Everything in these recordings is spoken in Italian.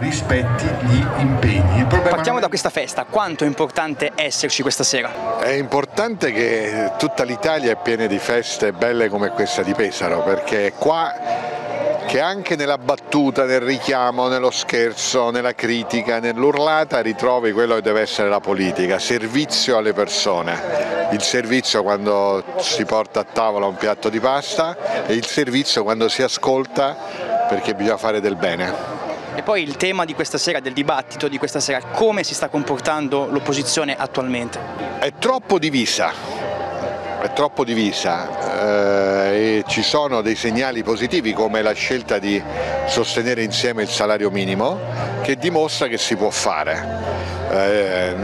rispetti gli impegni. Partiamo da questa festa, quanto è importante esserci questa sera? È importante che tutta l'Italia è piena di feste belle come questa di Pesaro, perché qua che anche nella battuta, nel richiamo, nello scherzo, nella critica, nell'urlata ritrovi quello che deve essere la politica, servizio alle persone, il servizio quando si porta a tavola un piatto di pasta e il servizio quando si ascolta perché bisogna fare del bene. E poi il tema di questa sera, del dibattito di questa sera, come si sta comportando l'opposizione attualmente? È troppo divisa, è troppo divisa eh, ci sono dei segnali positivi come la scelta di sostenere insieme il salario minimo che dimostra che si può fare. Eh,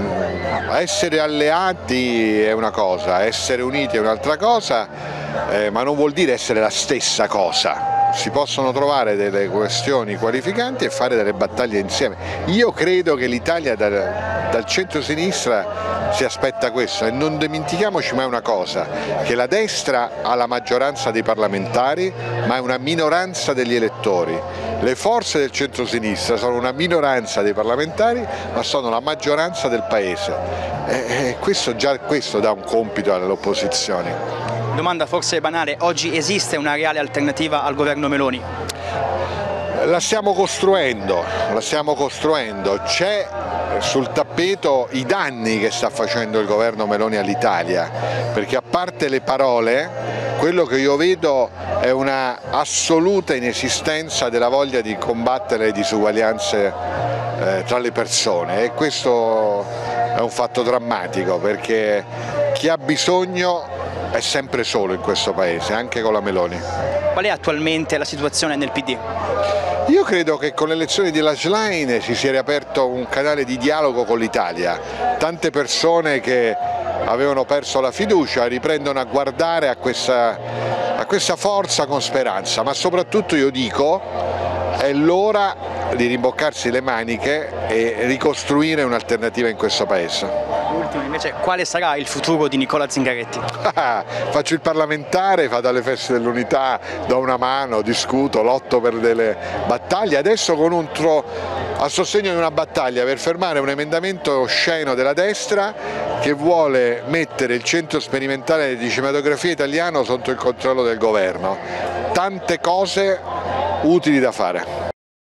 essere alleati è una cosa, essere uniti è un'altra cosa, eh, ma non vuol dire essere la stessa cosa si possono trovare delle questioni qualificanti e fare delle battaglie insieme. Io credo che l'Italia dal, dal centro-sinistra si aspetta questo e non dimentichiamoci mai una cosa, che la destra ha la maggioranza dei parlamentari ma è una minoranza degli elettori. Le forze del centro-sinistra sono una minoranza dei parlamentari ma sono la maggioranza del paese e questo, già questo dà un compito alle opposizioni. Domanda forse banale, oggi esiste una reale alternativa al governo Meloni? La stiamo costruendo, la stiamo costruendo, c'è sul tappeto i danni che sta facendo il governo Meloni all'Italia, perché a parte le parole, quello che io vedo è una assoluta inesistenza della voglia di combattere le disuguaglianze eh, tra le persone e questo è un fatto drammatico perché chi ha bisogno è sempre solo in questo paese, anche con la Meloni. Qual è attualmente la situazione nel PD? Io credo che con le elezioni di Lashline si sia riaperto un canale di dialogo con l'Italia. Tante persone che avevano perso la fiducia riprendono a guardare a questa, a questa forza con speranza, ma soprattutto io dico è l'ora di rimboccarsi le maniche e ricostruire un'alternativa in questo Paese ultimo invece quale sarà il futuro di Nicola Zingaretti? Faccio il parlamentare, vado alle feste dell'unità, do una mano, discuto, lotto per delle battaglie, adesso con un tro a sostegno di una battaglia per fermare un emendamento osceno della destra che vuole mettere il centro sperimentale di cinematografia italiano sotto il controllo del governo. Tante cose utili da fare.